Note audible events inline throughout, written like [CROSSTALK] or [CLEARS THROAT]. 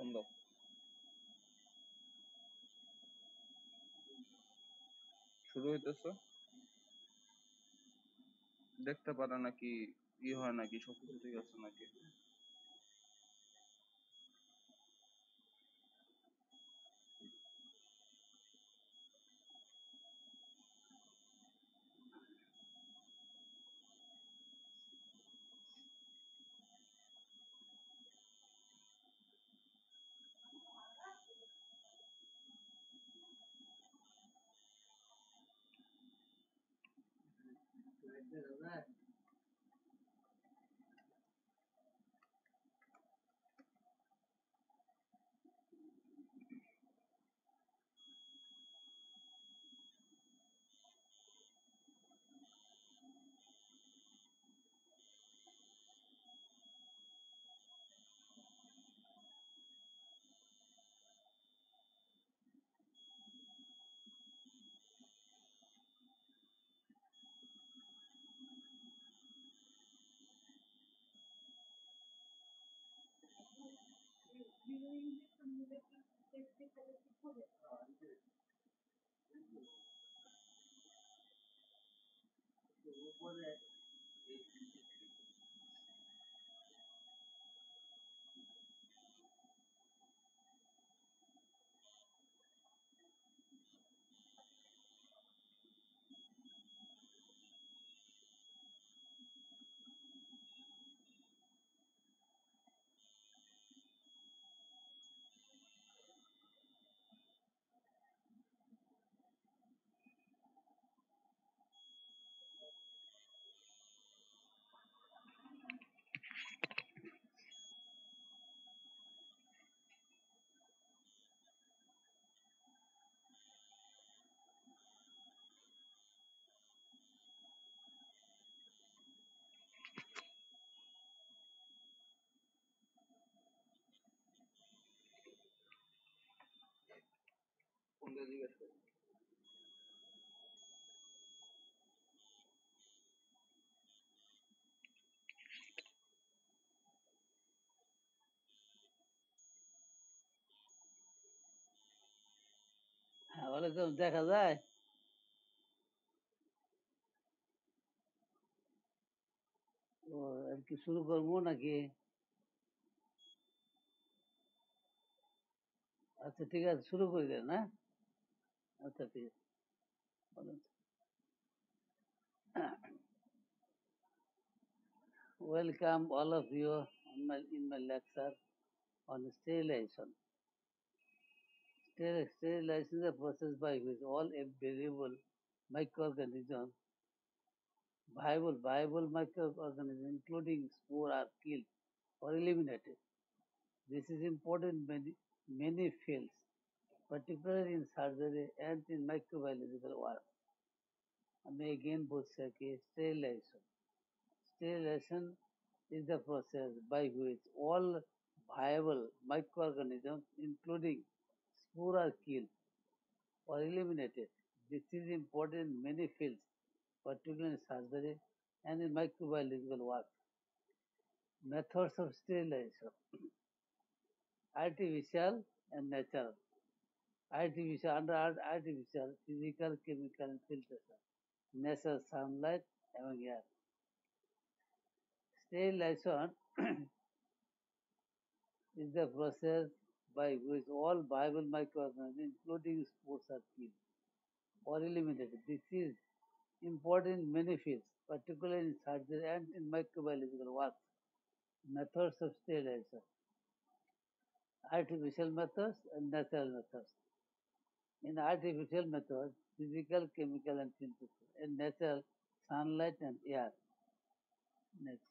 বন্ধ। শুরু হইতেছে। দেখতে পারে নাকি ই হয় নাকি সব কিছু ঠিক আছে নাকি? Eğlence turundaki destek kalesi Kobe. Kobe কোনটা জিজ্ঞেস করি হ্যাঁ বলে দেখা যায়। ও, আর কি শুরু করব নাকি? আচ্ছা ঠিক আছে, শুরু করে দেন হ্যাঁ আচ্ছা ঠিক আছে বলেন। Welcome all of you on my, in my lecture on sterilization. Steril- Sterilization is a process by which all a- variable microorganisms, viable, viable microorganisms, including spore, are killed or eliminated. This is important in many, many fields, particularly in surgery and in microbiological work. I may again say that sterilization. Sterilization is the process by which all viable microorganisms, including spores, are or eliminated. This is important in many fields, particularly in surgery and in microbiological work. Methods of sterilization [CLEARS THROAT] artificial and natural. Artificial, under artificial, physical, chemical, filtration, natural sunlight, এবং air. Sterilization [CLEARS THROAT] is the process by which all viable microorganisms, including spores, are killed or eliminated. This is important in many fields, particularly in surgery and in microbiological work. Methods of sterilization artificial methods and natural methods. In artificial methods, physical, chemical, and synthesis. In natural, sunlight and air. Next.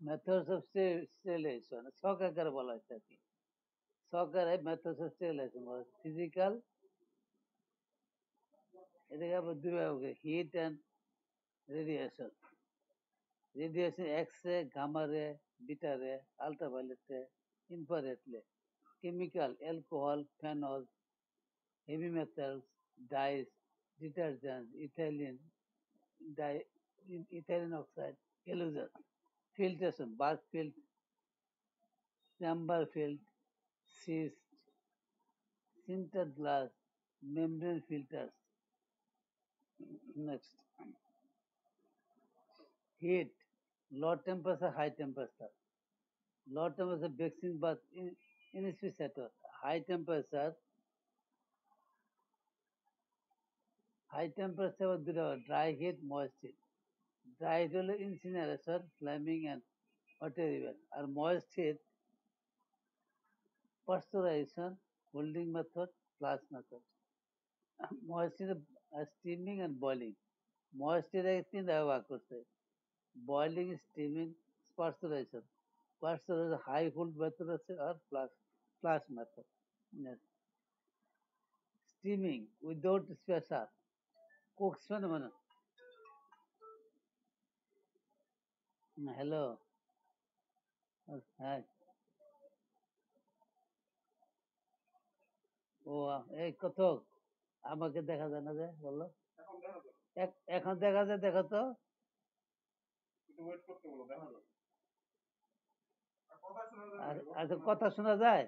Methods of ster- sterilization. ছক আকারে বলা হয়েছে আর কি ছক আকারে methods of sterilization বলা হয়েছে ফিজিক্যাল এটাকে আবার দুই ভাগে hit and radiation radiation X ray gamma ray, beta ray, ultraviolet ray, infrared ray chemical alcohol phenol, heavy metals, dyes, detergent, ethylene di ethylene oxide, halogen, filtration, Berkefeld Chamberland Seitz, sinter glass, membrane filters. Next. Heat low temperature, high temperature. Low temperature bakes in but in, in separator. High temperature, high temperature with dry heat, moist heat. Dry heat will incineration, flaming and material. Or moist heat, pasteurization, holding method, flash method. moist heat, steaming and boiling. moist heat एक तीन दवा कुछ है boiling steaming pasteurizer pasteurizer high volt method আছে আর plus flash method steaming without pressure কোকসমেন মানে, মানে। Hello হ্যাঁ ও এই কত আমাকে দেখা যায় না যে বলল এখন দেখা যায় দেখো তো। ওয়েট করতে বলো দেখা যাবে। আচ্ছা কথা শোনা যায়?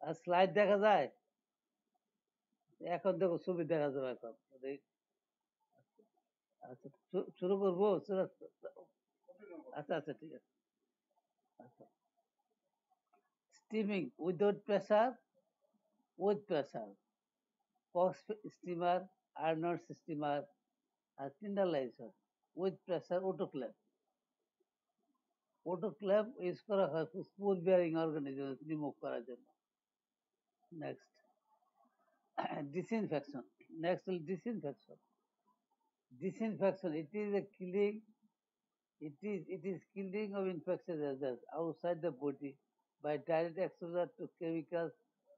আর স্লাইড দেখা যায়? এখন দেখো ছবি দেখা যাবে এখন। আচ্ছা শুরু করব। আচ্ছা আচ্ছা ঠিক আছে। আচ্ছা। Steaming without pressure with pressure Koch's steamer Arnold steamer R tyndallizer with pressure autoclave autoclave use করা হয় স্মুথ বিয়ারিং অর্গানিজম রিমুভ করার জন্য next [COUGHS] disinfection next will disinfection disinfection it is a killing it is it is killing of infectious agents outside the body by direct exposure to chemicals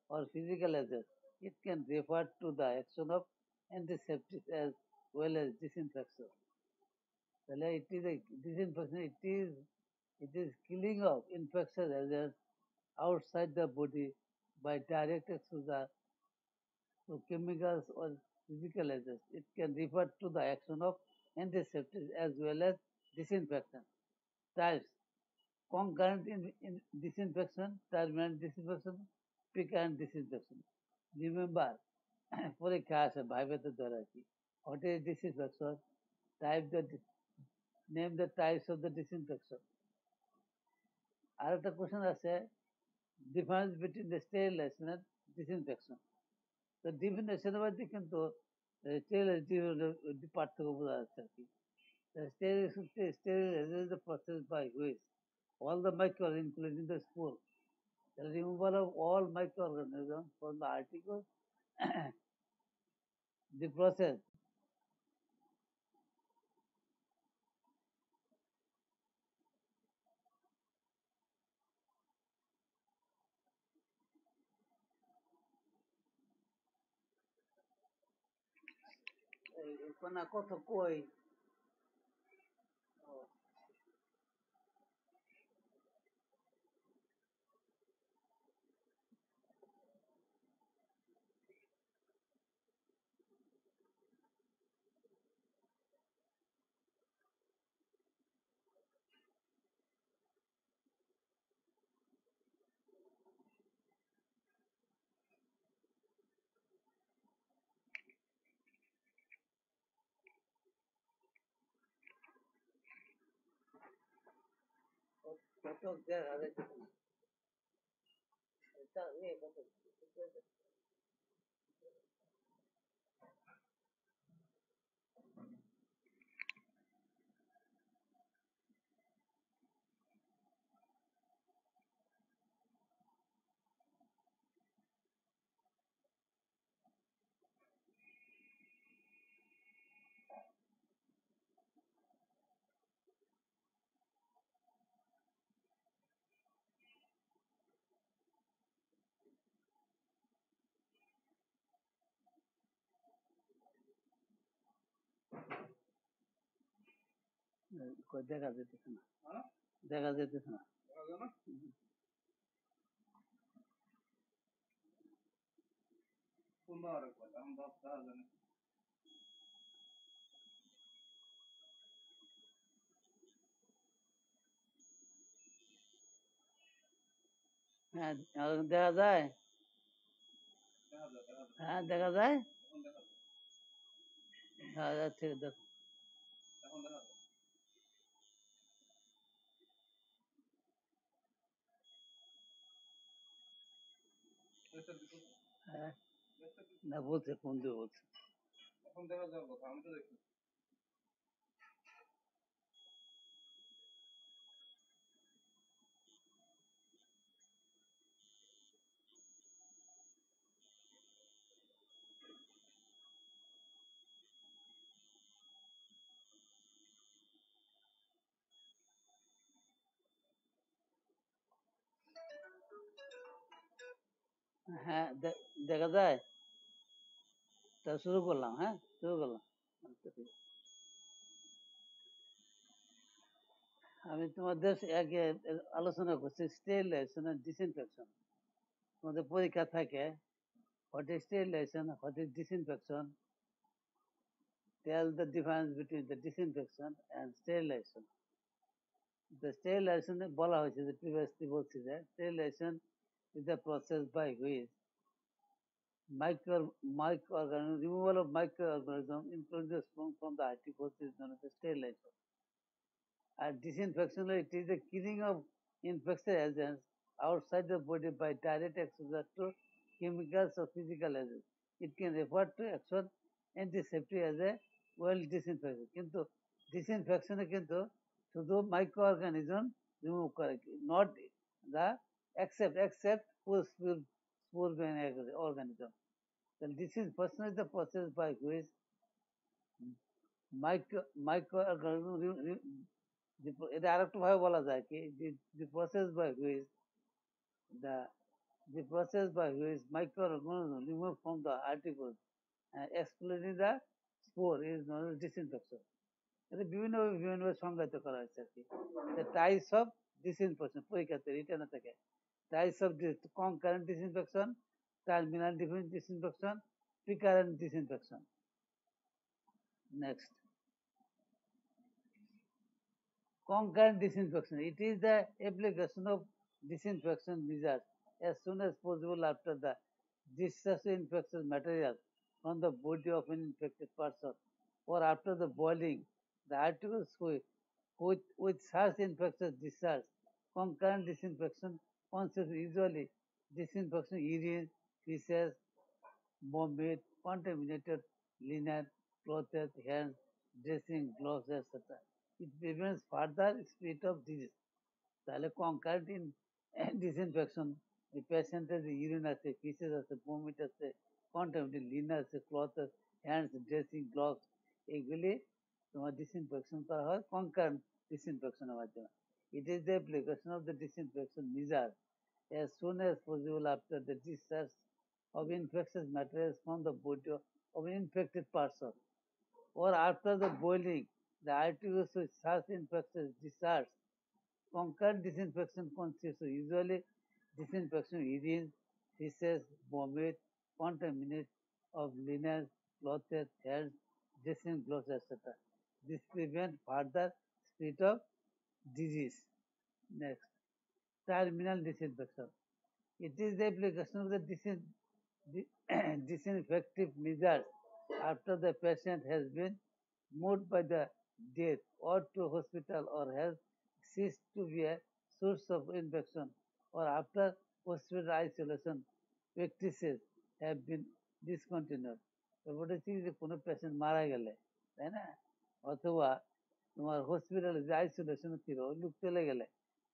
or physical agents it can refer to the action of antiseptic as well as disinfection তাহলে it is a disinfection it is it is killing of infectious agents outside the body by direct exposure to chemicals or physical agents. It can refer to the action of antiseptics as well as disinfectant. Types concurrent in, in disinfection, terminal disinfection, precurrent disinfection. Remember, [COUGHS] পরীক্ষা আসে ভাইবেতে ধরে আর কি what is disinfection type the dis- name the types of the disinfection আর একটা question আছে difference between the sterilization and disinfection তো ডিফিনেশনের মধ্যে কিন্তু sterilisation পার্থক্য বোঝা যাচ্ছে আর কি sterilization is the process by which all the microbes including the spore the removal of all microorganisms from the article [COUGHS] the process কোনা কত কই কত দেখা যাচ্ছে না। এটা এ কত কই দেখা যেতেছে না হ্যাঁ? দেখা যেতেছে না দেখা যেতেছে না। দেখা যেতেছে না। হ্যাঁ দেখা যায়? হ্যাঁ দেখা যায়? হ্যাঁ ঠিক দেখো। হ্যাঁ। না বলছে কোন দিয়ে বলছে। এখন দেখা যাওয়ার কথা আমি তো দেখি। হ্যাঁ দেখা যায়? তা শুরু করলাম হ্যাঁ? শুরু করলাম। আচ্ছা। আমি তোমাদের আগে আলোচনা করছি স্টেরিলাইজেশন আর ডিসইনফেকশন তোমাদের পরীক্ষা থাকে what is sterilization what is disinfection tell the difference between the disinfection and sterilization. The sterilization বলা হয়েছে যে, previously বলছি যে, sterilization is the process by which micro microorganism removal of microorganism including the sperm from the articles is known as the sterilization. And disinfection it is the killing of infectious agents outside the body by direct exposure to chemicals or physical agents. It can refer to action antiseptic as a well disinfection. কিন্তু ডিসইনফেকশনে কিন্তু শুধু micro organism remove করে not the except except spore organism. Then disinfection is the process by which micro microorganism এটা বলা যায় কি by which the the process by which microorganisms removed from the articles and excluding the spore is known as disinfection. এটা বিভিন্ন বিভিন্নভাবে সংজ্ঞায়িত করা হয়েছে আর কি টাইপস অফ ডিসইনফেকশন পরীক্ষাতে রিটার্নে থেকে types of concurrent disinfection terminal disinfection, precurrent disinfection. Next. concurrent disinfection. It is the application of disinfection measures as soon as possible after the discharge of infectious material from the body of an infected person or after the boiling. The articles with, with, with such infectious discharge, concurrent disinfection consists usually. Disinfection urine, feces, vomit, contaminated linen, clothes, hands, dressing, gloves, etc. It prevents further spread of disease. তাহলে concurrent in disinfection যে পেশেন্টের যে urine আছে faeces আছে vomit আছে contaminated linen আছে cloth আছে hands dressing gloves এইগুলি তোমার ডিসইনফেকশন করা হয় কনকারেন্ট ডিসইনফেকশনের মাধ্যমে it is the application of the disinfection measure as soon as possible after the discharge of infectious materials from the body of an infected person or after the boiling the articles with such infectious discharge concurrent disinfection consists of usually disinfection of urine, feces, vomit, contaminants of linen, clothes, hands, dressing gloves, etc. This prevents further spread of disease. Next, terminal disinfection. It is the application of the disin, di- disinfective measures after the patient has been moved by the death or to hospital or has ceased to be a source of infection or after hospital isolation practices have been discontinued. ব্যাপারটা হচ্ছে যে কোনো patient মারা গেলে তাই না অথবা তোমার হসপিটালে যে আইসোলেশন ছিল লোক চলে গেলে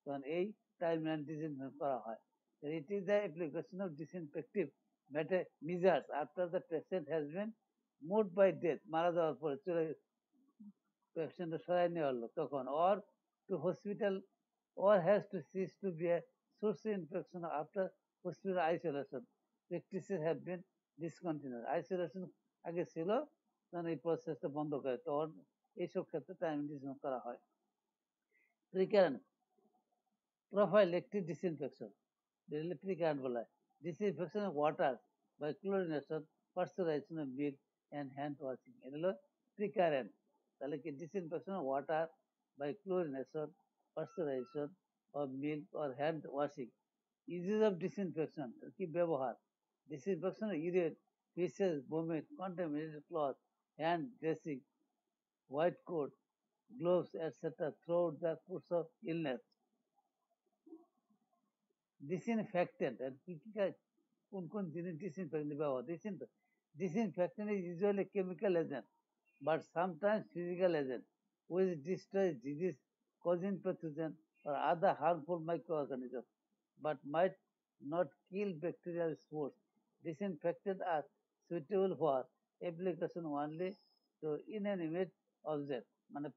তখন এই টার্মিনাল ডিসইনফেক্ট করা হয় it is the application of disinfective measures after the patient has been moved by death মারা যাওয়ার পরে চলে পেশেন্ট সরাই নেওয়া হলো তখন or to hospital to cease to be a source of infection after hospital isolation. Practices have been discontinued. Isolation আগে ছিল, তখন এই প্রসেসটা বন্ধ করে তখন এইসব ক্ষেত্রে টাইম ডিসিশন করা হয় প্রিকারেন্ট prophylactic disinfection যেগুলো প্রিকারেন্ট বলা হয় disinfection of water by chlorination pasteurization of milk and hand washing এটা হলো প্রিকারেন্ট তাহলে কি disinfection of water by chlorination pasteurization of milk or hand washing uses of disinfection কি ব্যবহার disinfection urine faeces vomit contaminated cloth hand dressing white coat gloves, etc. throughout the course of illness. Disinfectant and কি কি কাজ কোন কোন জিনিস disinfectant ব্যবহার disinfectant disinfectant is usually chemical agent but sometimes physical agent which destroys disease causing pathogen or other harmful microorganisms but might not kill bacterial spores. Disinfectant are suitable for application only to inanimate object মানে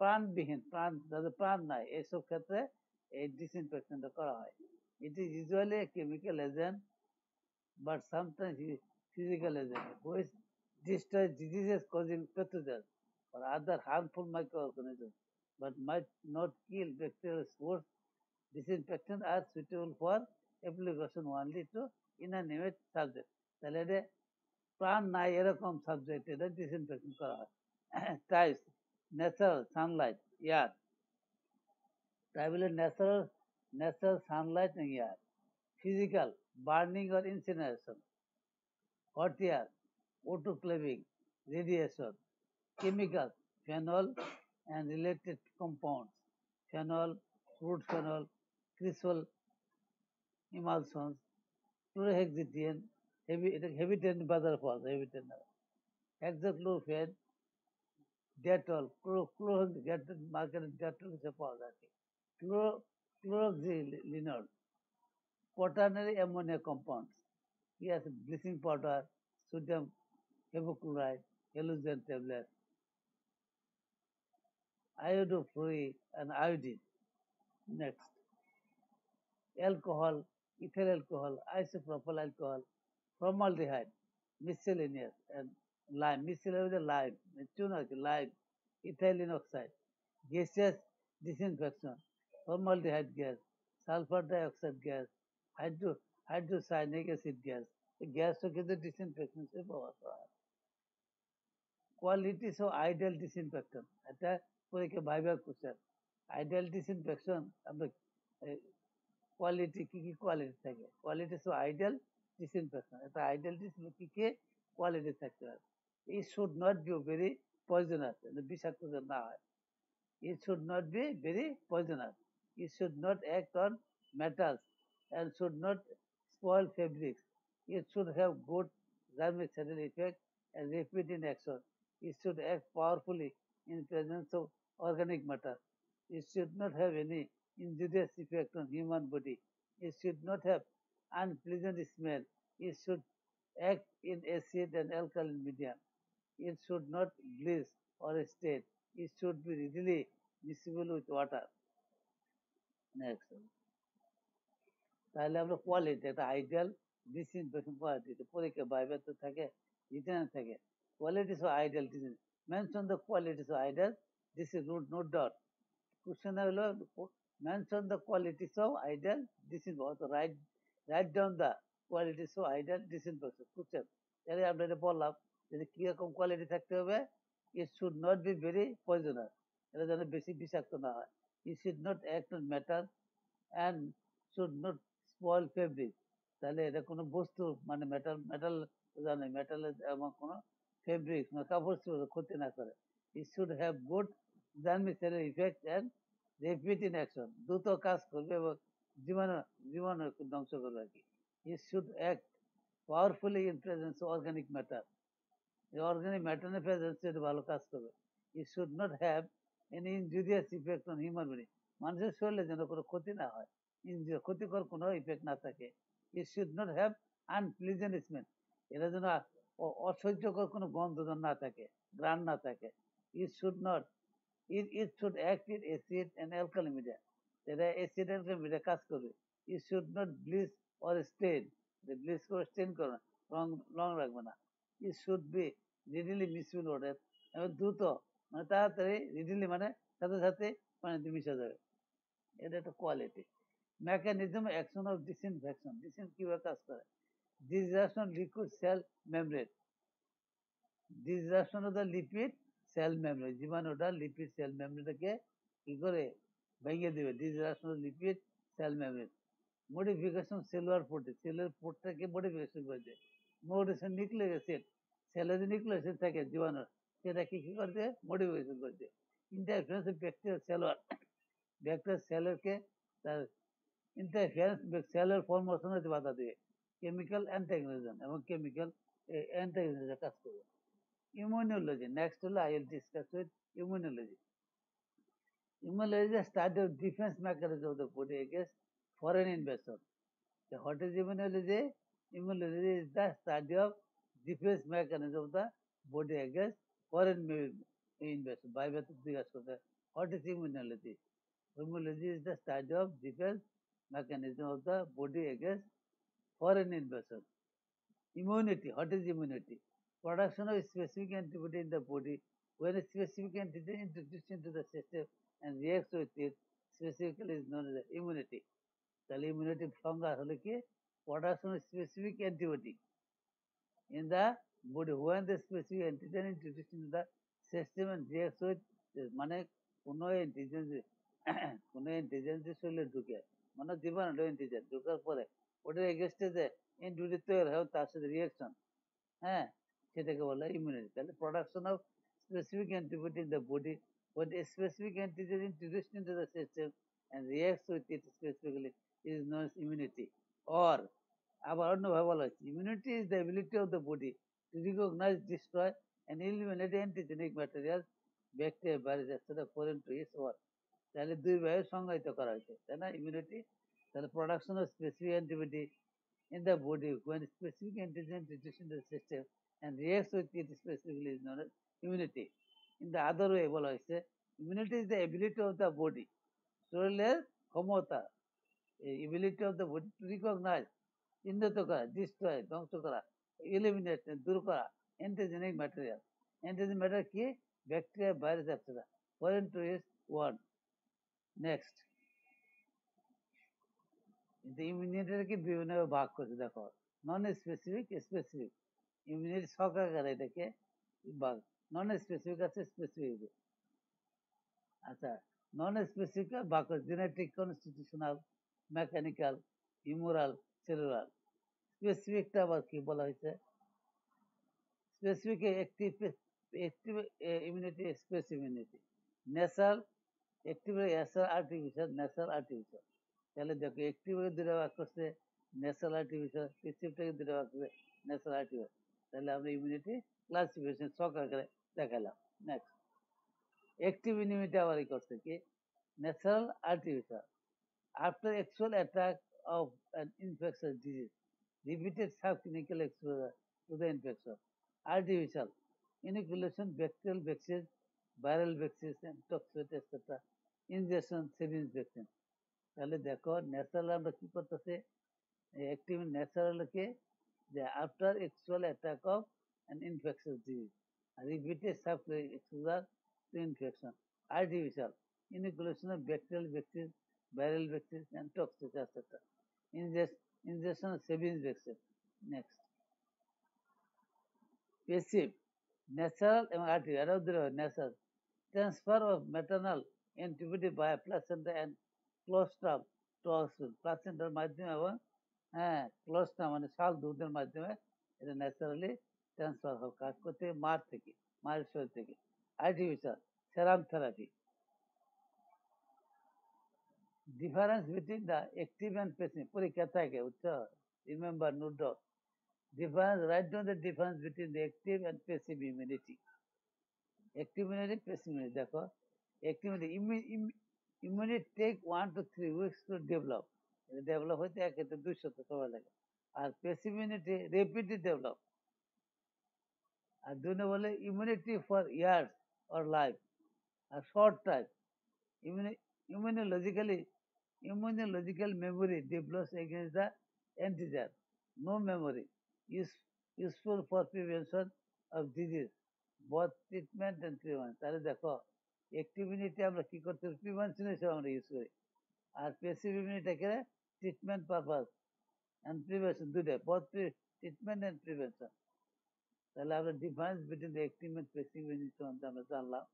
প্রাণবিহীন প্রাণ যাদের প্রাণ নাই এইসব ক্ষেত্রে এই ডিসইনফেকশনটা করা হয় it is usually chemical agent but sometimes physical agent which destroys diseases causing pathogens or other harmful microorganisms but might not kill bacterial spores. Disinfectant are suitable for application only to inanimate subject. তাহলে এটা প্রাণ নাই এরকম subject এটা disinfection করা হয় types natural sunlight air তাই বলে natural natural sunlight air physical burning or incineration hot air, autoclaving, radiation, chemical, phenol and related compounds, phenol, fruit phenol, cresol emulsions, chlorhexidine, heavy, heavy ten বাজার পাওয়া যায় heavy ten hexachlorophene, Dettol chloro মার্কেটে Dettol কিছু পাওয়া যায় chloroxylenol quaternary ammonia compounds আছে bleaching powder sodium hypochlorite halogen tablet iodofluoric and iodine. Next, alcohol, ethyl alcohol, isopropyl alcohol, formaldehyde, miscellaneous, and lime. Miscellaneous is lime, tuna lime, ethylene oxide, gaseous disinfection, formaldehyde gas, sulfur dioxide gas, hydro hydrocyanic acid gas এই গ্যাসও কিন্তু disinfection হিসেবে ব্যবহার করা হয় qualities of ideal disinfection এটা পরীক্ষা ভাইবার কোশ্চেন আইডিয়াল ডিসইনফেকশন আমরা কোয়ালিটি কি কি কোয়ালিটি থাকে কোয়ালিটিস ও আইডিয়াল ডিসইনফেকশন এটা আইডিয়াল ডিসইনফেকশন কি কি কোয়ালিটি থাকতে হবে it should not be very poisonous. বিষাক্ত না হয় it should not be very poisonous. It should not act on metals and should not spoil fabrics. It should have good germicidal effect and rapid in action. It should act powerfully in presence of organic matter. It should not have any injurious effect on human body. It should not have unpleasant smell. It should act in acid and alkaline medium. It should not bleach or stain. It should be readily miscible with water. তাহলে আমরা quality একটা ideal disinfection quality পরীক্ষা বাইবে তো থাকে written থাকে। Qualities of ideal ডিসিন mention the qualities of ideal this is note doubt question হলো mention the qualities of ideal disinfection write write down the qualities of ideal disinfection question তাহলে আমরা এটা বললাম, যে কীরকম কোয়ালিটি থাকতে হবে it should not be very poisonous এটা যেন বেশি বিষাক্ত না হয়। It should not act on matter and should not spoil fabric তাহলে এটা কোনো বস্তু মানে মেটাল মেটাল জানে মেটালের এমন কোনো ফেব্রিক মানে কাপড় ক্ষতি না করে। It should have good germicidal effect and rapid in action দ্রুত কাজ করবে এবং জীবাণু জীবাণু ধ্বংস করবে আর কি। It should act powerfully in presence organic matter organic ম্যাটারের presence এটা ভালো কাজ করবে। It should not have any injurious effect on human body মানুষের শরীরে যেন কোনো ক্ষতি না হয়। ইনজুরি ক্ষতিকর কোনো ইফেক্ট না থাকে। It should not have unpleasant smell এটা যেন অসহ্যকর কোনো গন্ধ যেন না থাকে গ্রান না থাকে। It should not it it should act in acid and alkali media এটা অ্যাসিড অ্যালকালি মিডিয়া কাজ করবে। It should not bleach or stain bleach করে স্টেন করবে না, রং রং রাখবে না। It should be readily miscible water দ্রুত মানে তাড়াতাড়ি রিডিলি মানে সাথে সাথে পানিতে মিশে যাবে। এটা একটা কোয়ালিটি। Mechanism action of disinfection disin কীভাবে কাজ করে? Disruption liquid cell membrane disruption of the lipid cell membrane জীবাণুটা লিপিড সেল মেমব্রেনটাকে কি করে ভেঙে দিবে? Disruption of lipid cell membrane modification cellular পোর্টে সেলের পোর্টটাকে মডিফিকেশন করে দেয়। মডিফিকেশন নিউক্লিয়ার অ্যাসিড সেলে যে নিউক্লিয়ার অ্যাসিড থাকে জীবাণু সেটা কি কি করছে মোটিভেশন করছে ইন্টারফিয়ারেন্স ব্যক্তির সেলার ব্যক্তির সেলারকে তার ইন্টারফিয়ারেন্স সেলার ফরমেশন হচ্ছে বাধা দিয়ে কেমিক্যাল অ্যান্টাগনিজম এবং কেমিক্যাল অ্যান্টাগনিজম কাজ করবে ইমিউনোলজি নেক্সট হলো I'll discuss with immunology immunology study of defence mechanism of the body against foreign investor what is immunology immunology is the study of defence mechanism of the body against foreign জিজ্ঞাসা করতে What is immunology? Immunology is the study of defense mechanism of the body against foreign invasion. Immunity. What is immunity? Production of specific antibody in the body when a specific is introduced into the system and reacts with it specifically is known as immunity. তাহলে immunity সংজ্ঞা হলো কি production specific antibody in the body when the specific antigen introduced into the system and reacts with মানে কোনো antigen কোনো antigen যে শরীরে ঢুকে মানে জীবাণু অ্যান্টিজেন ঢোকার পরে ওটার এগেস্টে যে অ্যান্টিবডি তৈরি হয় তার সাথে রিয়াকশন হ্যাঁ সেটাকে বলে ইমিউনিটি তাহলে production of specific antibody in the body when a specific antigen introduced into the system and reacts with it specifically is known as immunity or আবার অন্যভাবে বলা হচ্ছে immunity is the ability of the body recognize, destroy and eliminate antigenic materials, bacteria, virus, etc. foreign to its work. তাহলে দুইভাবে সংজ্ঞায়িত করা হয়েছে তাই না ইমিউনিটি তাহলে production of specific antibody in the body when specific antigen is introduced into the system and reacts with it specifically is known as immunity. In the other way বলা হয়েছে immunity is the ability of the body শরীরের ক্ষমতা ability of the body to recognise চিহ্নিত করা destroy ধ্বংস করা eliminate দূর করা অ্যান্টিজেনিক ম্যাটেরিয়াল অ্যান্টিজেনিক ম্যাটেরিয়াল কি bacteria virus etcetera foreign to is word next ইমিউনিটিকে বিভিন্নভাবে ভাগ করছে, দেখো। নন স্পেসিফিক স্পেসিফিক ইমিউনিটি সকাকার এটাকে ভাগ। নন স্পেসিফিক আছে স্পেসিফিক আচ্ছা নন স্পেসিফিক ভাগ করে। Genetic constitutional mechanical humoral cellular স্পেসিফিকটা আবার কি বলা হয়েছে? স্পেসিফিক একটি active immunity space immunity natural active natural artificial natural artificial তাহলে দেখো একটিভ দুটো ভাগ করছে ন্যাচারাল আর্টিফিশিয়াল স্পেসিফিকটাকে দুটো ভাগ করছে ন্যাচারাল আর্টিফিশিয়াল তাহলে আমরা ইমিউনিটি ক্লাসিফিকেশন ছক আকারে দেখালাম। নেক্সট একটিভ ইমিউনিটি আবার করছে কি? Natural artificial after actual attack of an infectious disease, repeated subclinical exposure to the infection artificial inoculation bacterial vaccine viral vaccine টক্সোটেস্টা injection savings vaccine তাহলে দেখো ন্যাচারাল আমরা কী করতেছে? একটি ন্যাচারালকে যে after actual attack of an infection disease repeated subclinic exposure to infection artificial inoculation of bacterial vaccine viral vaccine and টক্সোটেস্টা injection of Sabin's vaccine. Next. Passive, natural এবং artificial, এরাও দুটো natural. Transfer of maternal antibody by placenta and colostrum to offspring. Placental মাধ্যমে এবং হ্যাঁ colostrum মানে শাল দুধের মাধ্যমে এটা ন্যাচারালি ট্রান্সফার হয় কাজ করতে মার থেকে মায়ের শরীর থেকে artificial serum therapy difference between the active and passive পরীক্ষা থাকে বুঝছ remember note down difference write down the difference between the active and passive immunity active immunity passive immunity দেখো active immunity immunity take one to three weeks to develop develop হইতে এক থেকে দুই সপ্তাহ সময় লাগে আর পেসিভ ইমিউনিটি রেপিডলি ডেভেলপ আর দুই বলে immunity for years or life R short time immunologically immunological memory develops against the antigen. No memory is useful for prevention of disease, both treatment and prevention. তাহলে দেখো active immunity আমরা কি করতে পারি? Prevention হিসেবে আমরা ইউজ করি। আর পেসিভ ইমিউনিটিকে ট্রিটমেন্ট পারপাস অ্যান্ড প্রিভেনশন দুটাই বোথ ট্রিটমেন্ট অ্যান্ড প্রিভেনশন তাহলে আমরা difference between active and passive immunity আমরা জানলাম।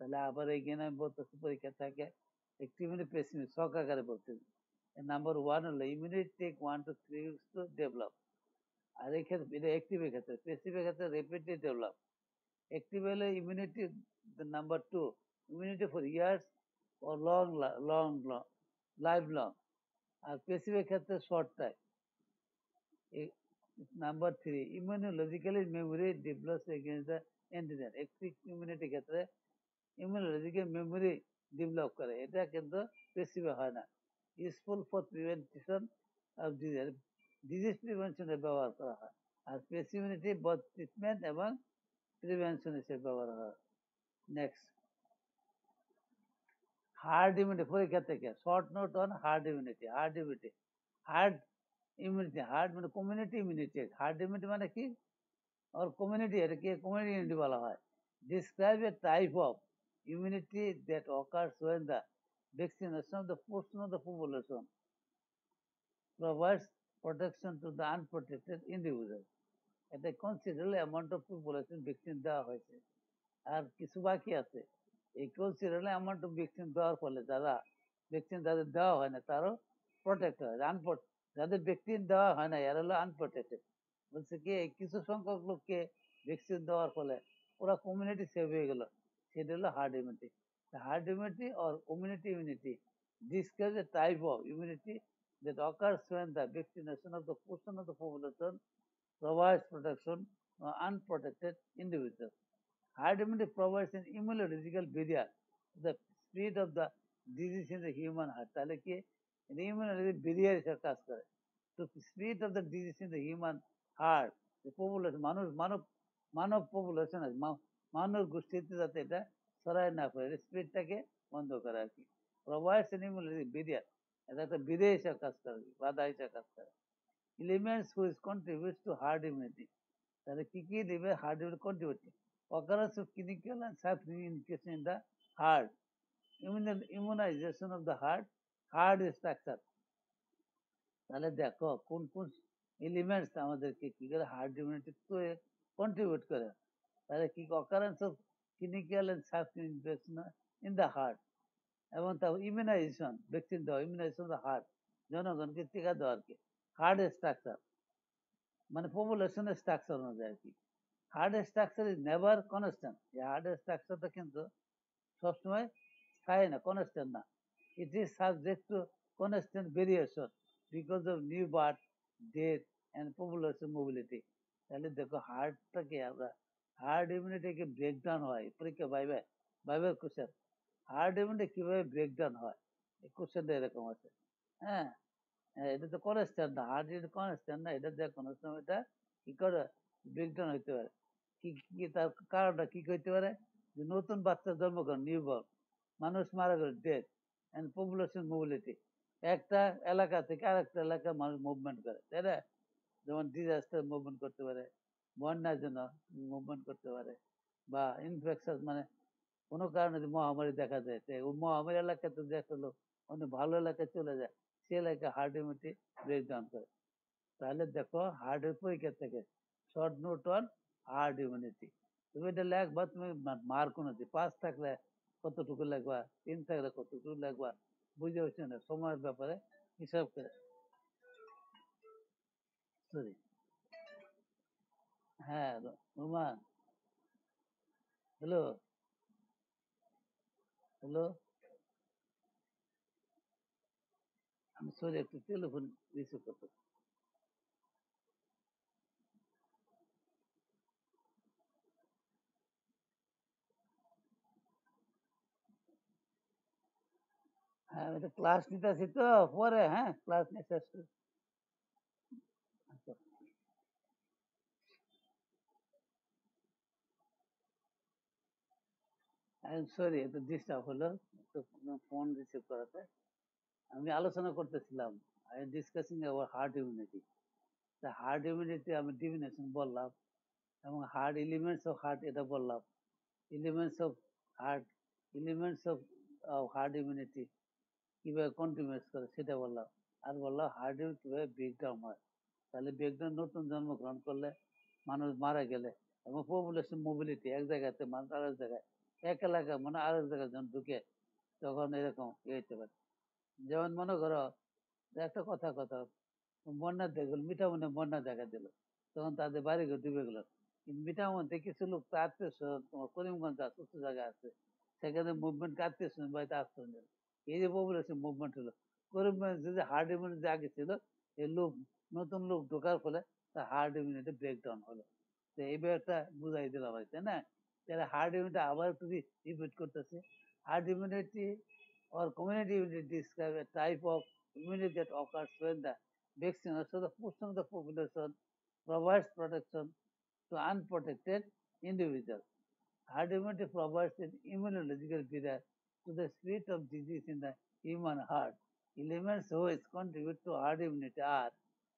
তাহলে আবার জ্ঞান আমি বলতেছি পরীক্ষা থাকে। মিনিট পেসিমি শখ আকারে বলতে নাম্বার ওয়ান হলো immunity take one two three weeks to develop আর এই ক্ষেত্রে এটা অ্যাক্টিভের ক্ষেত্রে পেসিভের ক্ষেত্রে রেপিডলি ডেভেলপ অ্যাক্টিভ হলে immunity number two immunity for years O long long long life long আর পেসিভের ক্ষেত্রে short time number three immunologically memory develops against the antigen active ইমিউনিটির ক্ষেত্রে ইমিউনোলজিক্যাল মেমোরি ডেভেলপ করে। এটা কিন্তু পেসিভে হয় না। Useful for prevention of disease disease প্রিভেনশনে ব্যবহার করা হয়। আর পেসিভিনিটি বথ ট্রিটমেন্ট এবং প্রিভেনশন হিসেবে ব্যবহার হয়। নেক্সট হার্ড ইমিউনিটি পরীক্ষা থেকে। Short note on herd immunity herd immunity herd immunity herd মানে কমিউনিটি ইমিউনিটি হার্ড ইমিউনিটি মানে কি? আর কমিউনিটি এটাকে কমিউনিটি ইমিউনিটি বলা হয়। Describe a type of immunity that occurs when the vaccination of the portion of the population provides protection to the unprotected individual. এটা considerable amount of population vaccine দেওয়া হয়েছে। আর কিছু বাকি আছে। এই কনসিডারেবল অ্যামাউন্ট অফ ভ্যাকসিন দেওয়ার ফলে যারা ভ্যাকসিন যাদের দেওয়া হয় না, তারও প্রোটেক্ট হয়। আনপ্রো যাদের ভ্যাকসিন দেওয়া হয় না, এরা হলো আনপ্রোটেক্টেড বলছে কি কিছু সংখ্যক লোককে ভ্যাকসিন দেওয়ার ফলে ওরা কমিউনিটি সেভ হয়ে গেল। সেটা হলো herd immunity herd immunity or community immunity describes a type of immunity that occurs when the vaccination of the portion of the population provides protection to unprotected individuals. Herd immunity provides an immunological barrier to the spread of the disease in the human heart. তাহলে কি immunological barrier হিসেবে কাজ করে to spread of the disease in the human heart the population মানুষ মানব মানব population আছে মা- মানব গোষ্ঠীতে যাতে এটা ছড়ায় না পড়ে স্পিডটাকে বন্ধ করে আর কি। প্রোভাইডস এন ইমিউনিটি বিরিয়ার এটা একটা বিদে হিসাবে কাজ করে, বাধা হিসাবে কাজ করে। Elements which contributes to herd immunity তাহলে কি কি দেবে? Herd immunity contribute occurrence of clinical and suffering indication in the heart immunization of the heart heart structure তাহলে দেখো, কোন কোন এলিমেন্টস আমাদেরকে কি করে হার্ট ইমিউনিটি কন্ট্রিবিউট করে? তাহলে কি অকারেন্স অফ ক্লিনিক্যাল এন্ড সাফিং ইনফেকশন ইন দ্য হার্ট এবং তারপর ইমিউনাইজেশন ভ্যাকসিন দেওয়া ইমিউনাইজেশন দ্য হার্ট জনগণকে টিকা দেওয়া আর কি। হার্ট স্ট্রাকচার মানে পপুলেশনের স্ট্রাকচার অনুযায়ী কি। Herd structure is never constant এই হার্ট স্ট্রাকচারটা কিন্তু সবসময় স্থায়ী না কনস্ট্যান্ট না। It is subject to constant variation because of new birth death and population mobility তাহলে দেখো হার্টটাকে আমরা হার্ড ইমিউনিটিকে ব্রেকডাউন হয়। পরীক্ষা বাইবে বাইবের কোশ্চেন হার্ড ইমিউনিটি কীভাবে ব্রেকডাউন হয়? এই কোশ্চেনটা এরকম আছে। হ্যাঁ? হ্যাঁ, এটা তো কনস্ট্যান্ট না। হার্ড ইমিউনিটি কনস্ট্যান্ট না। এটা দেখ কোনো সময় এটা কি করে ব্রেকডাউন হইতে পারে? কি কি তার কারণটা কি হইতে পারে? যে নতুন বাচ্চা জন্মগ্রহণ নিউবর্ন মানুষ মারা গেল ডেথ অ্যান্ড পপুলেশন মোবিলিটি একটা এলাকা থেকে আরেকটা এলাকা মানুষ মুভমেন্ট করে তাই না? যেমন ডিজাস্টার মুভমেন্ট করতে পারে। বন্যার জন্য মুভমেন্ট করতে পারে বা ইনফেকশন মানে কোনো কারণে যদি মহামারী দেখা যায়, তো ওই মহামারী এলাকাতে যে একটা ভালো এলাকায় চলে যায়, সে এলাকায় হার্ট ইমিউনিটি ব্রেকডাউন করে। তাহলে দেখো হার্টের পরীক্ষা থেকে short note on herd immunity তুমি এটা লেখবা, তুমি মার কোনো পাঁচ থাকলে কতটুকু লাগবা তিন থাকলে কতটুকু লাগবা বুঝে হচ্ছে না? সময়ের ব্যাপারে হিসাব করে। সরি হ্যাঁ রোমান হ্যালো হ্যালো আমি সরি একটু টেলিফোন রিসিভ করতে হ্যাঁ আমি তো ক্লাস নিতে আছি তো পরে হ্যাঁ ক্লাস নিয়ে শেষ করি আই সরি একটু ডিস্টার্ব হলো একটু ফোন রিসিভ করাতে। আমি আলোচনা করতেছিলাম I discussing our herd immunity তা হার্ট ইমিউনিটি আমি ডিফিনেশন বললাম, এবং হার্ট এলিমেন্টস অফ হার্ট এটা বললাম। Elements of herd elements of herd immunity কীভাবে কন্টিনিউস করে সেটা বললাম। আর বললাম হার্ট কীভাবে ব্রেকডাউন হয়। তাহলে ব্রেকডাউন নতুন জন্মগ্রহণ করলে মানুষ মারা গেলে এবং পপুলেশন মোবিলিটি এক জায়গাতে মানুষ আরেক জায়গায়। এক এলাকা মানে আরেক জায়গায় যখন ঢুকে তখন এরকম ইয়ে হতে পারে। যেমন মনে করো একটা কথা কথা বন্যা দেখল মিঠামনে বন্যা দেখা দিল। তখন তাদের বাড়ি ঘর ডুবে গেল। কিন্তু মিঠামনে কিছু লোক তো আত্মীয় তোমার করিমগঞ্জ আছে, উঁচু জায়গা আছে। সেখানে মুভমেন্ট আত্মীয় স্বজন বাড়িতে নিল এই যে পপুলেশন মুভমেন্ট হলো, করিমগঞ্জ যে হার্ড ইমিউনিটি আগে ছিল, এই লোক, নতুন লোক ঢোকার ফলে তার হার্ড ইমিউনিটি ব্রেকডাউন হলো। তো এই ব্যাপারটা বুঝাই দিলাম তাই না? তাহলে হার্ড ইমিউনিটি আবার একটু রিপিট করতেছে herd immunity or community immunity describe a type of immunity that occurs when the vaccine or so the portion of the population provides protection to unprotected individuals. Herd immunity provides an immunological barrier to the spread of disease in the human heart. Elements which contribute to herd immunity are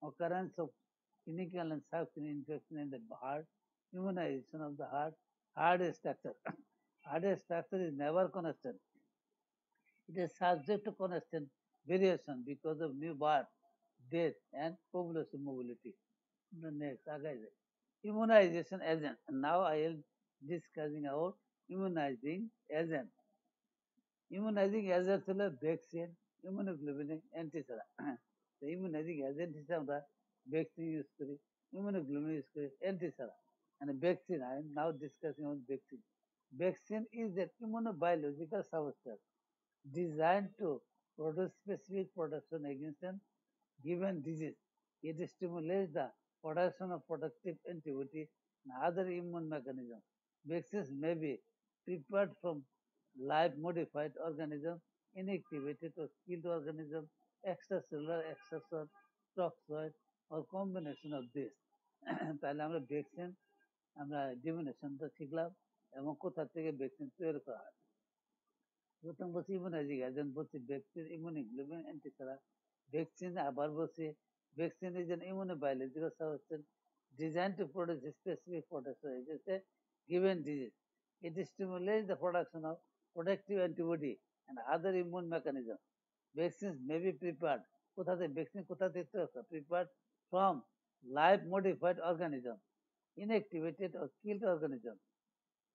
occurrence of clinical and subclinical infection in the heart, immunization of the heart, heart structure. heart structure is never constant. It is subject to constant variation because of new birth, death, and population mobility. The next, আগাই Immunization agent. Now I am discussing about immunizing agent. Immunizing agent হলো vaccine immunoglobin antisera তো immunizing agent হিসেবে আমরা vaccine use করি immunoglobin use মানে vaccine I am now discussing on vaccine Vaccine is an immunobiological substance designed to produce specific protection against a given disease. It stimulates the production of protective antibody and other immune mechanisms. Vaccines may be prepared from live modified organisms, inactivated or killed organisms, extracellular extraction, toxoid, or combination of this. তাহলে আমরা vaccine আমরা ডিমিনেশনটা শিখলাম এবং কোথা থেকে vaccine তৈরি করা হয় প্রথম বলছি ইমিউনাইজিং এজেন্ট বলছি ভ্যাকসিন অ্যান্টিসারা ভ্যাকসিন আবার বলছি vaccine is an immunobiological substance designed to produce specific protection against given disease. The production of protective antibody and other immune mechanisms. Vaccines may be prepared. কোথা থেকে vaccine কোথা থেকে prepared from live modified organism, inactivated or killed organism,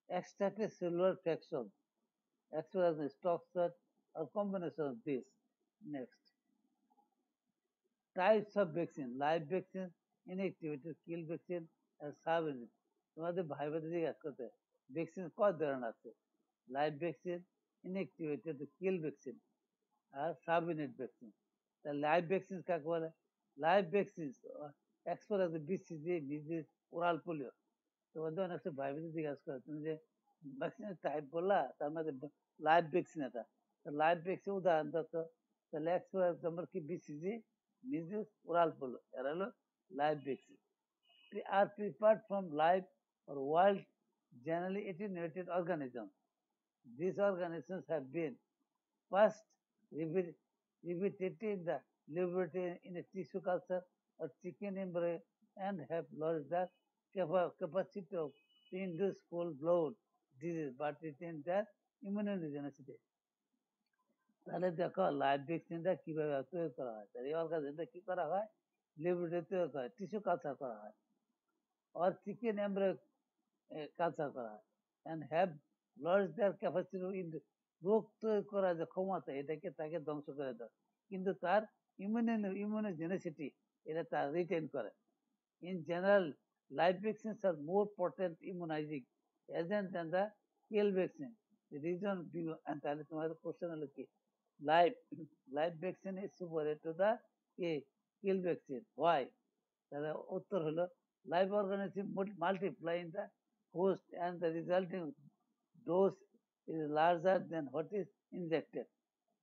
extracted cellular fraction, extract toxin or combination of this. Next. Types of vaccine, live vaccine, inactivated kill vaccine, and sub-unit. তোমাদের ভাই বোনদের জিজ্ঞাসা করতে vaccine কয় ধরনের আছে live vaccine inactivated kill vaccine আর sub unit vaccine তা লাইভ ভ্যাকসিন কাকে বলে লাইভ ভ্যাকসিন এক্সপোর আছে বিসিজি মিজিস ওরাল পোলিও তোমাদের অনেক ভাই বোনদের জিজ্ঞাসা করে তুমি যে ভ্যাকসিনের টাইপ বললা তার মধ্যে লাইভ ভ্যাকসিন এটা লাইভ ভ্যাকসিন উদাহরণ দত্ত তাহলে এক্সপোর নম্বর কি বিসিজি মিজিস ওরাল পোলিও এরা হলো live vaccine are prepared from live or wild, generally attenuated organisms. These organisms have been first repeat- repeated in the laboratory in a tissue culture or chicken embryo and have the capacity of induce full-blown disease, but retain their immunogenicity. তাহলে দেখো live ভ্যাকসিনটা কীভাবে তৈরি করা হয়? তাহলে এই অর্গানিজমটা কি করা হয়? লেবরেটরি তৈরি করা হয় টিস্যু কালচার করা হয় or chicken embryo কালচার করা হয় have lost their capacity in রোগ তৈরি করার যে ক্ষমতা এটাকে তাকে ধ্বংস করে দেয়। কিন্তু তার ইমিউনো ইমিউনোজেনিসিটি এটা তার রিটেন করে। In general live vaccines are more potent immunizing agent than the kill vaccine reason তাহলে তোমার কোশ্চেন হলো কি? Live live vaccine is superior to the kill vaccine why তাহলে উত্তর হলো, live organism mul- multiply in the host and the resulting dose is larger than what is injected.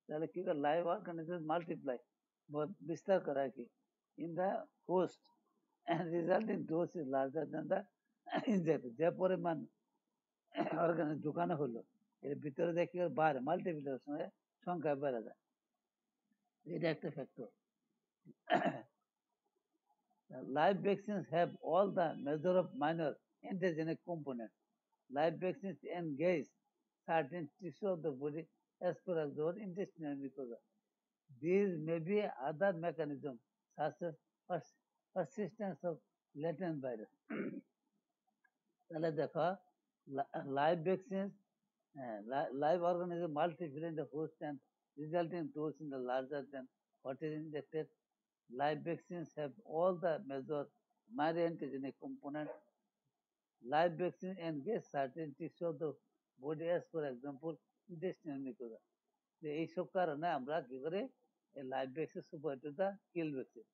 তাহলে কি live organism multiply বিস্তার করা কি? In the host and resulting dose is larger than the injected. যে পরিমাণ organic ঢুকানো হলো এর ভিতরে দেখি বাইরে মাল্টিপ্লিকেশন হয়ে সংখ্যা বেড়ে যায় এটা একটা factor live vaccines have all the major of minor antigenic components. Live vaccines engage certain tissue of the body as per as intestinal mucosa. These may be other mechanisms such as persistence of latent virus. তাহলে দেখো live vaccine live organism multiply in the host and resulting dose in the larger than what is injected. Live vaccines have all the major myriantigenic component. Live vaccine engage certain tissue of the body as for example intestinal mucosa. যে এইসব কারণে আমরা কি করে live vaccine super to the kill vaccine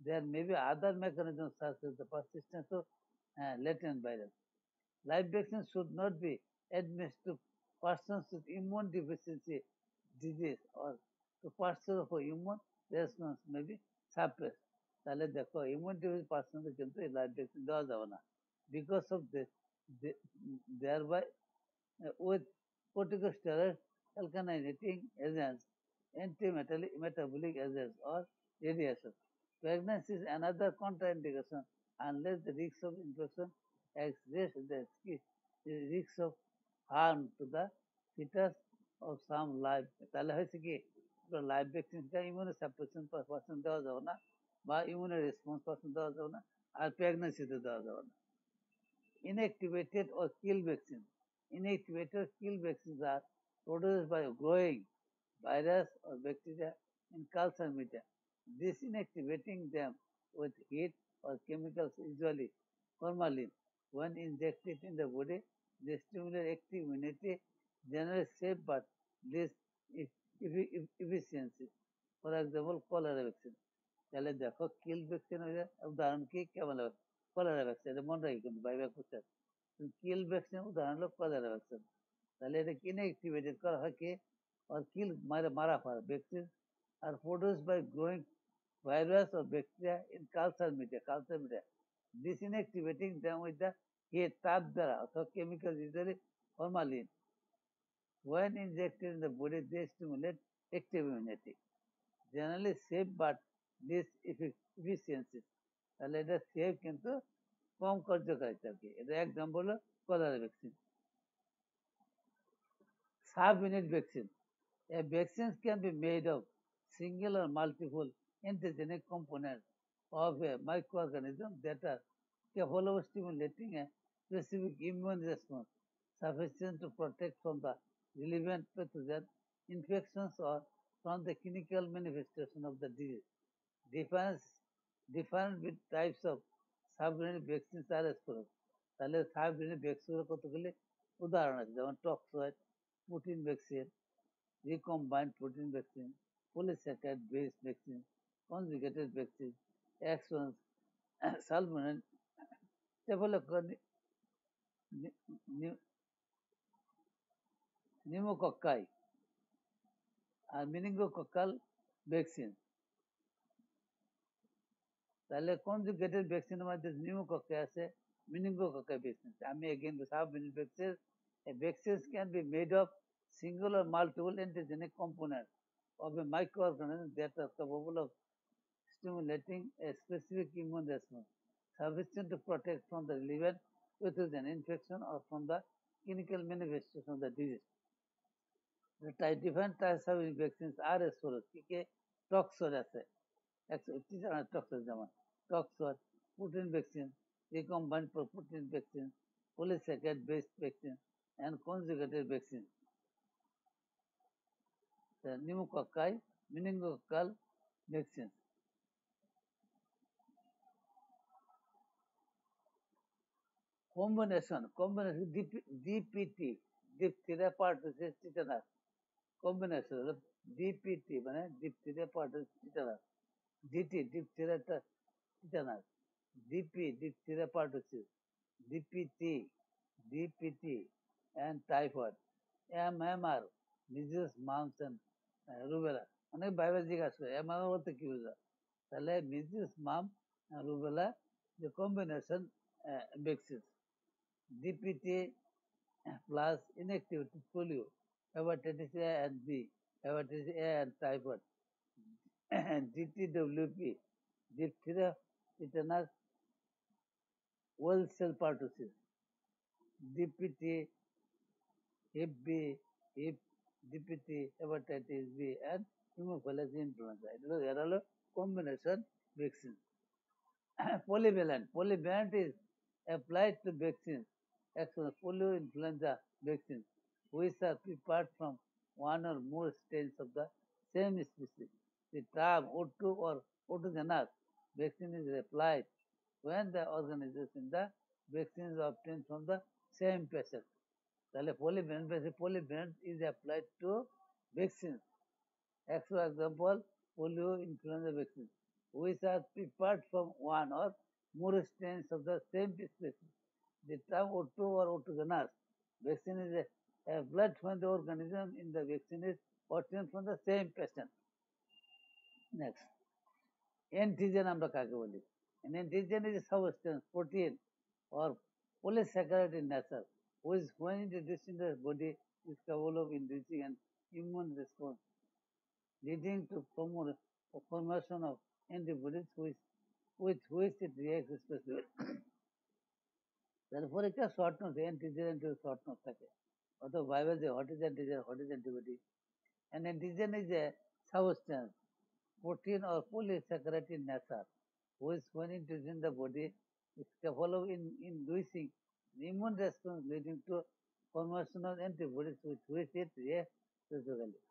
there may be other mechanisms such as the persistence of uh, latent virus. Live vaccine should not be administered to persons with immune deficiency disease or to persons of immune response may be suppressed. তাহলে দেখো immune Divij পার্সনদের কিন্তু এই live vaccine দেওয়া যাবে না because of therapy with corticosteroid alkylating agents, anti-metabolic agents or radiation. Pregnancy is another contraindication unless the risk of infection exists, the risk of harm to the fetus of some life. তাহলে হয়েছে কি live ভ্যাকসিনটা immuno suppression person দেওয়া যাবে না বা immuno response person দেওয়া যাবে না আর প্রেগনেন্সিতে দেওয়া যাবে না inactivated or kill vaccines. Inactivated kill vaccines are produced by growing virus or bacteria in culture media. This inactivating them with heat or chemicals, usually formalin, when injected in the body, they stimulate active immunity, generate safe but less efficiency. For example, cholera vaccine. তাহলে দেখো কিল vaccine উদাহরণ কি কেমন cholera vaccine এটা মনে রাখি কিন্তু বাইবা করছে কিল ভ্যাকসিন উদাহরণ হলো কলেরা ভ্যাকসিন তাহলে এটা কিনে অ্যাক্টিভেটেড করা হয় কি or kill মারা মারা হয় ভ্যাকসিন আর produced by growing virus or bacteria in culture media culture media this inactivating them with the heat দ্বারা অথবা chemical usually formalin when injected in the body they stimulate active immunity generally safe but less efficiency তাহলে এটা safe কিন্তু কম কার্যকারিতা কি এটা example হলো cholera vaccine sub unit vaccine A vaccines can be made of single or multiple antigenic components of a microorganism that are capable of stimulating a specific immune response sufficient to protect from the relevant pathogen infections or from the clinical manifestation of the disease. Difference, different types of vaccines are as follows. তাহলে subunit ভ্যাকসিনের কতগুলি উদাহরণ আছে যেমন toxoid protein vaccine recombinant protein vaccine, polysaccharide based vaccine, conjugated vaccine, axons, salmonella, staphylococcus pneumococci, আর meningococcal vaccine. তাহলে conjugated ভ্যাকসিনের মধ্যে নিউমোকক্কে আছে মিনিঙ্গোকক্কা ভ্যাকসিন আমি again sub vaccine vaccines can be made of single or multiple antigenic components of a microorganism that are capable of stimulating a specific immune response sufficient to protect from the liver with an infection or from the clinical manifestation of the disease. The type, different types of vaccines are as follows. কি কি টক্সর আছে toxoid যেমন toxoid recombinant protein vaccine, polysaccharide based vaccine, and conjugated vaccine. The pneumococci, meningococcal vaccines. Combination combination DPT diphtheria pertussis tetanus combination DPT মানে diphtheria pertussis tetanus DT diphtheria tetanus DP diphtheria pertussis DPT DPT and typhoid M M R measles mumps rubella অনেক বাইরে জিজ্ঞাসা করে M R বলতে কি বোঝা তাহলে measles মাম রুবেলা যে combination vaccine DPT plus inactive polio, hepatitis A and B, hepatitis A and typhoid, and GTWP, diphtheria, tetanus, well cell pertussis, DPT, hep B, hep, DPT, hepatitis B, and hemophilus influenza. There are combination vaccines. [CLEARS THROAT] polyvalent. Polyvalent is applied to vaccines actually polio influenza vaccines which are prepared from one or more strains of the same species the term O2 or autogenous vaccine is applied when the organization the vaccine is obtained from the same patient. তাহলে polyvalent vaccine polyvalent is applied to vaccines. For example, polio influenza vaccine, which are prepared from one or more strains of the same species. The term O2 or autogenous vaccine is applied when the organism in the vaccine is obtained from the same patient. Next. Antigen আমরা কাকে বলি? An antigen is a substance, protein or polysaccharide in nature, which when introduced in the body is capable of inducing an immune response, leading to promo- formation of antibodies which, with which it reacts specifically. Short note antigen antibody short note থাকে অথবা viva যে what is antigen what is antibody and antigen is a substance protein or polysaccharide in nature, which when introduced in the body is capable of in, inducing immune response leading to formation of antibodies with which it reacts specifically.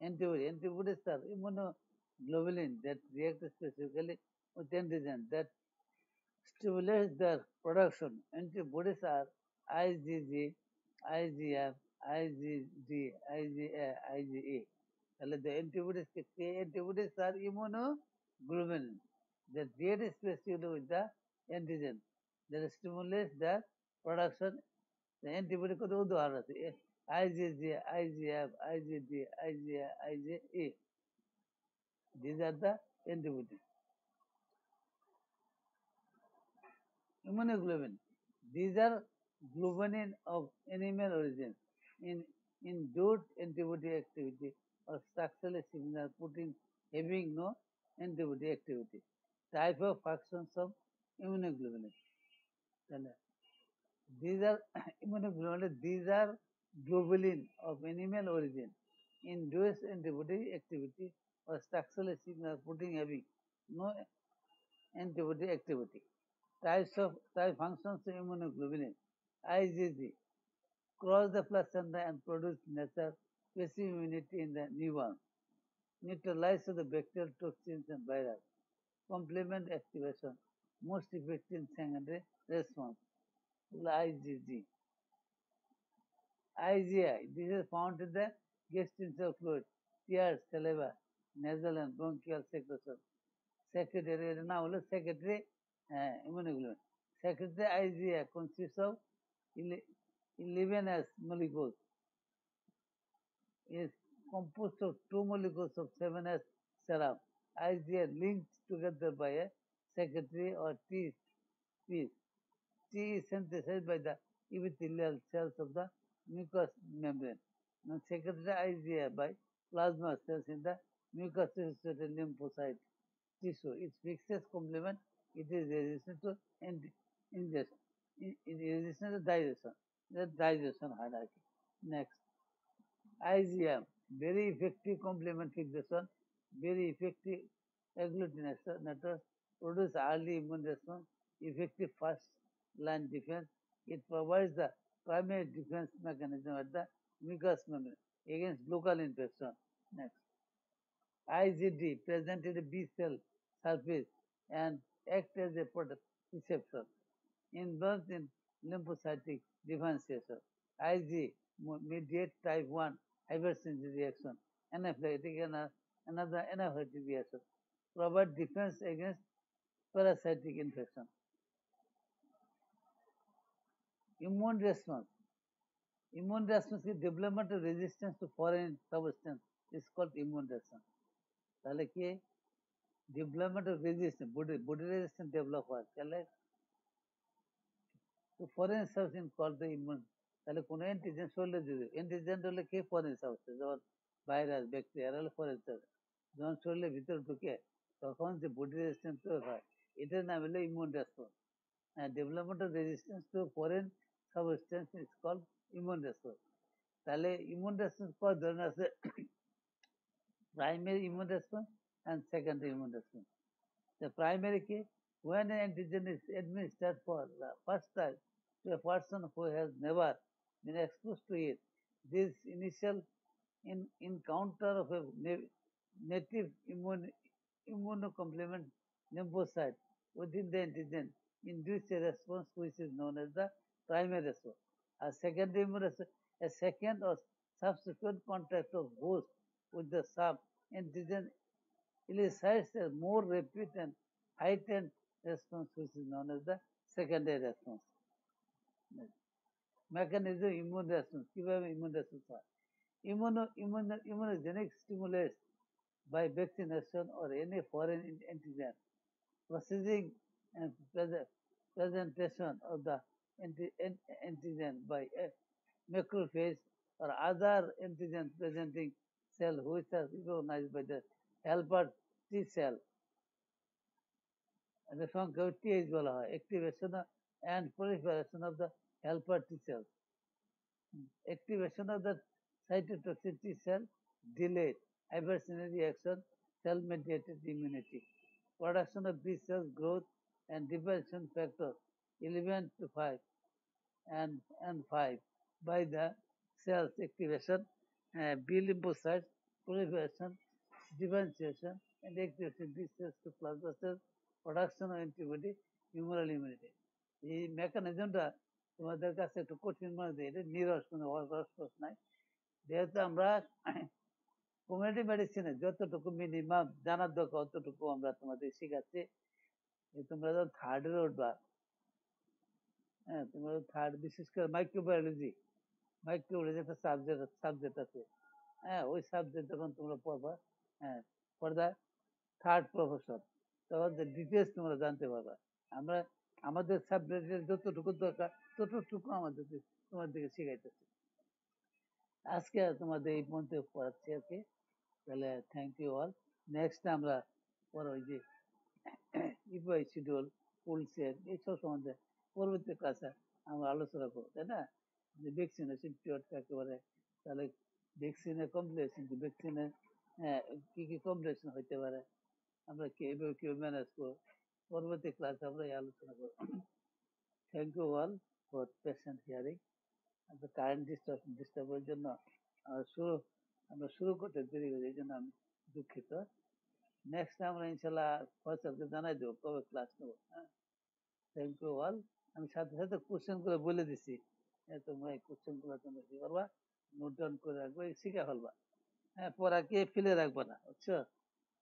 Antibody, antibodies are immunoglobulin that react specifically with antigen that stimulates their production. Antibodies are IgG, IgF, IgD, IgA, IgE. তাহলে the antibodies the antibodies are immunoglobulin that react specifically with the antigen that stimulates the production the antibody কত উদাহরণ আছে IgG, IgF, IgD, IgA, IgE. These are the antibodies. Immunoglobulin. These are globulin of animal origin in induced antibody activity or structurally similar protein having no antibody activity. Type of functions of immunoglobulin. These are immunoglobulin. These are globulin of animal origin induced antibody activity or structurally similar protein having no antibody activity. Types of type functions of immunoglobulin. IgG cross the placenta and produce natural passive immunity in the newborn. Neutralize the bacterial toxins and virus. Complement activation. Most effective secondary response. IgG. IgI. This is found in the gastrointestinal fluid, tears, saliva, nasal and bronchial secretion. Secretary এর নাম হলো secretary immunoglobulin. Secretary IgA consists of 11S molecules. Is composed of two molecules of 7S serum. IgA linked together by a secretary or T piece. T is synthesized by the epithelial cells of the mucous membrane. And secretary IgA by plasma cells in the mucous lymphocyte tissue. Its fixes complement. It is resistant to ingestion. It is resistant to digestion. The digestion hierarchy. Next. IgM, very effective complement fixation, very effective agglutinators, produce early immune response, effective first line defense. It provides the primary defense mechanism at the mucous membrane against local infection. Next. IgD present in the B cell surface and act as a product receptor involved in lymphocytic differentiation. Ig mediate type 1 hypersensitivity reaction, anaphylactic and another anaphylactic reaction. Provide defense against parasitic infection. Immune response. Immune response is development of resistance to foreign substance is called immune response. তাহলে কি development of resistance body body resistance develop হয়, তাহলে foreign substance call the immune তাহলে কোনো antigen শরীরে যদি antigen হলে কি ফরেন সাবস্টেন্স যেমন ভাইরাস ব্যাকটেরিয়া হলে ফরেন যখন শরীরের ভিতরে ঢুকে, তখন যে বডি রেজিস্ট্যান্স হয়, এটার নাম হলো immune response development of resistance to foreign substance is call immune response তাহলে ইমিউন রেসপন্স কয় ধরনের আছে, [COUGHS] primary immune response and secondary immune response. The primary key, when an antigen is administered for the first time to a person who has never been exposed to it, this initial in, encounter of a native immune, immunocomplement lymphocyte within the antigen induces a response which is known as the primary response. A secondary immune response, a second or subsequent contact of host with the sub antigen elicits a more rapid and heightened response which is known as the secondary response. mechanism immune response কিভাবে immune response হয় immuno immuno immunogenic stimulus by vaccination or any foreign in- antigen processing and prese- presentation of the anti, an- antigen by a macrophage or other antigen presenting cell which are recognized by the helper T cell এদের সংখ্যা TH বলা হয় activation and proliferation of the helper T cells activation of the cytotoxic T cell delayed hypersensory reaction cell mediated immunity production of B cells growth and differentiation factor 11 to 5 and and 5 by the cells activation uh, B lymphocytes proliferation differentiation and activation B cells to plasma cells production of antibody humoral immunity এই মেকানিজমটা তোমাদের কাছে একটু কঠিন মনে হয়, এটা নিরস কোনো রস নাই। যেহেতু আমরা কমিউনিটি মেডিসিনে যতটুকু মিনিমাম জানার দরকার, অতটুকু আমরা তোমাদের শিখাচ্ছি। তোমরা যখন থার্ড থার্ডে উঠবা হ্যাঁ তোমরা থার্ড বিশেষ করে মাইক্রোবায়োলজি মাইক্রোবায়োলজি একটা সাবজেক্ট সাবজেক্ট আছে। হ্যাঁ ওই সাবজেক্ট যখন তোমরা পড়বা হ্যাঁ পড়বা থার্ড প্রফেসর তখন ডিটেলস তোমরা জানতে পারবা। আমরা, আমাদের সাবজেক্টের যতটুকু দরকার, ততটুকু আমাদের তোমাদেরকে শিখাইতেছি। আজকে তোমাদের এই পর্যন্ত পড়াচ্ছি আর কি। তাহলে থ্যাংক ইউ অল নেক্সট আমরা পরে ওই যে ইউপিআই শিডিউল পুলসের এইসব সম্বন্ধে পরবর্তী ক্লাসে আমরা আলোচনা করব, তাই না? যে ভ্যাকসিনেশন পিরিয়ড একেবারে, তাহলে ভ্যাকসিনের কমপ্লিকেশন ভ্যাকসিনের কি কি কমপ্লিকেশন হইতে পারে? আমরা এভাবে কীভাবে ম্যানেজ করব? পরবর্তী ক্লাসে আমরা এই আলোচনা করব। Thank you all for patient hearing আমরা কারেন্ট ডিস্টার্ব ডিস্টার্বের জন্য শুরু, আমরা শুরু করতে দেরি করি, এই জন্য আমি দুঃখিত। নেক্সট আমরা ইনশাল্লাহ ফয়সালকে জানাই দেবো, কবে ক্লাস নেব হ্যাঁ? থ্যাংক ইউ অল আমি সাথে সাথে কোশ্চেন করে বলে দিছি। হ্যাঁ তোমরা এই কোশ্চেনগুলো তোমরা কি করবা? নোট ডাউন করে রাখবে, শিখে ফেলবা। হ্যাঁ পড়াকে ফেলে রাখবা না, বুঝছ?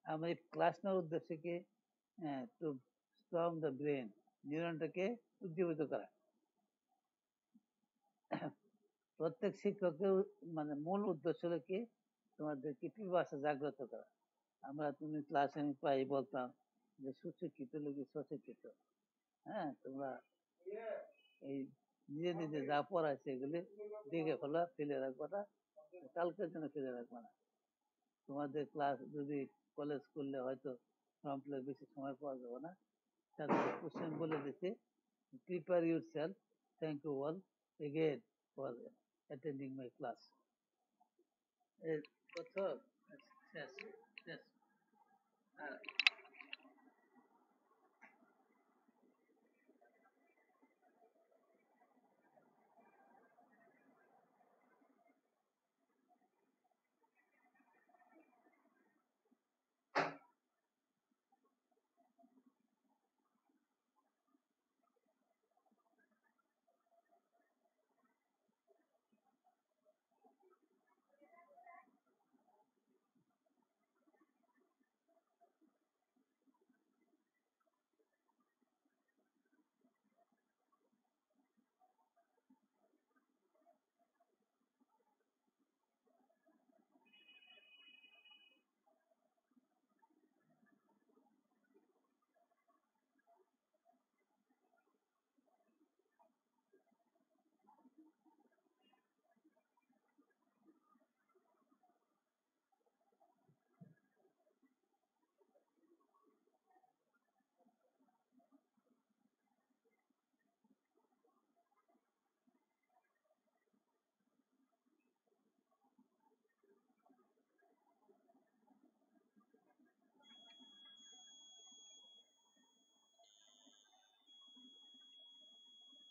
আমি ক্লাস নেওয়ার উদ্দেশ্যে কি হ্যাঁ টু স্ট্রং দ্য ব্রেন নিউরনটাকে উজ্জীবিত করা। প্রত্যেক শিক্ষকের মানে মূল উদ্দেশ্য হলো কি, তোমাদেরকে পিপাসা জাগ্রত করা। আমরা তুমি ক্লাসে আমি প্রায় বলতাম যে সুশিক্ষিত লোকই স্বশিক্ষিত হ্যাঁ? তোমরা এই নিজে নিজে যা পড়াইছে এগুলি দেখে ফেলা, ফেলে রাখবা না, কালকের জন্য ফেলে রাখবা না। তোমাদের ক্লাস যদি কলেজ করলে হয়তো ফর্ম ফিল বেশি সময় পাওয়া যাবে না। তাহলে কোশ্চেন বলে দিতে prepare yourself thank you all again for attending my class কথা শেষ শেষ।